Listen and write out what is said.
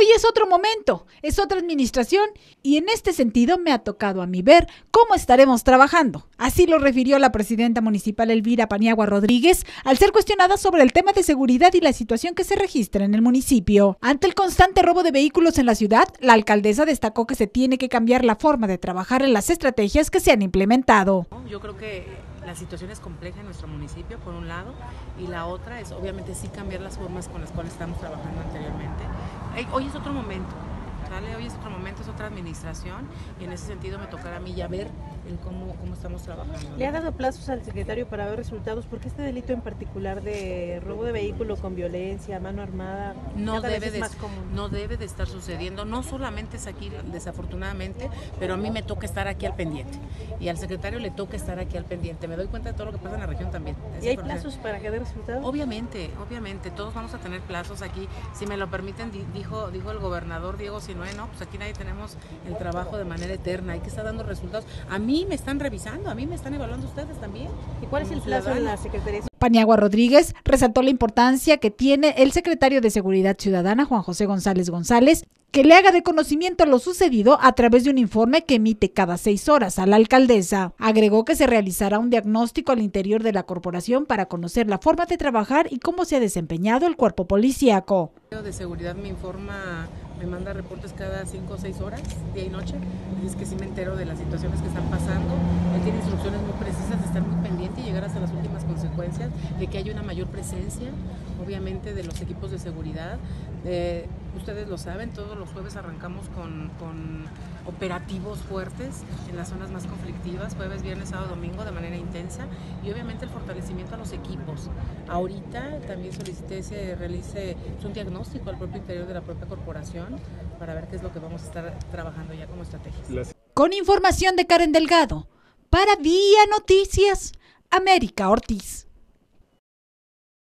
Hoy es otro momento, es otra administración y en este sentido me ha tocado a mí ver cómo estaremos trabajando. Así lo refirió la presidenta municipal Elvira Paniagua Rodríguez al ser cuestionada sobre el tema de seguridad y la situación que se registra en el municipio. Ante el constante robo de vehículos en la ciudad, la alcaldesa destacó que se tiene que cambiar la forma de trabajar en las estrategias que se han implementado. Yo creo que la situación es compleja en nuestro municipio, por un lado, y la otra es obviamente sí cambiar las formas con las cuales estamos trabajando anteriormente. Hoy es otro momento, Hoy es otro momento, es otra administración y en ese sentido me tocará a mí ya ver cómo, cómo estamos trabajando. ¿Le ha dado plazos al secretario para ver resultados? Porque este delito en particular de robo de vehículo con violencia, mano armada, no debe, de, no debe de estar sucediendo. No solamente es aquí, desafortunadamente, pero a mí me toca estar aquí al pendiente y al secretario le toca estar aquí al pendiente. Me doy cuenta de todo lo que pasa en la región también. ¿Y hay plazos para que dé resultados? Obviamente, obviamente, todos vamos a tener plazos aquí. Si me lo permiten, dijo, dijo el gobernador Diego Sinué, no, pues aquí nadie tenemos el trabajo de manera eterna, hay que estar dando resultados. A mí me están revisando, a mí me están evaluando ustedes también. ¿Y cuál es el plazo de la Secretaría? Paniagua Rodríguez resaltó la importancia que tiene el secretario de Seguridad Ciudadana, Juan José González González, que le haga de conocimiento lo sucedido a través de un informe que emite cada seis horas a la alcaldesa. Agregó que se realizará un diagnóstico al interior de la corporación para conocer la forma de trabajar y cómo se ha desempeñado el cuerpo policíaco. De seguridad me informa me manda reportes cada cinco o seis horas, día y noche. Es que sí me entero de las situaciones que están pasando. Él tiene instrucciones muy precisas de estar muy pendiente y llegar hasta las últimas consecuencias, de que haya una mayor presencia, obviamente, de los equipos de seguridad. Ustedes lo saben, todos los jueves arrancamos con, con operativos fuertes en las zonas más conflictivas, jueves, viernes, sábado, domingo, de manera intensa. Y obviamente el fortalecimiento a los equipos. Ahorita también solicité se realice un diagnóstico al propio interior de la propia corporación para ver qué es lo que vamos a estar trabajando ya como estrategias. Con información de Karen Delgado, para Vía Noticias, América Ortiz.